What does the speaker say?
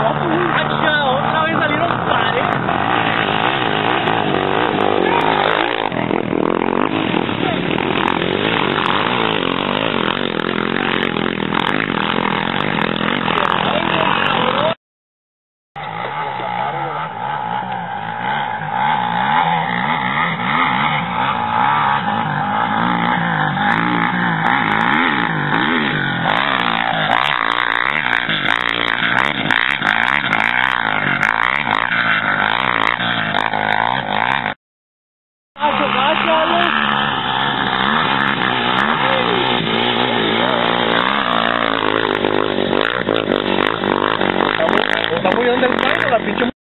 Thank you. Está muy donde el cuadro, la pinche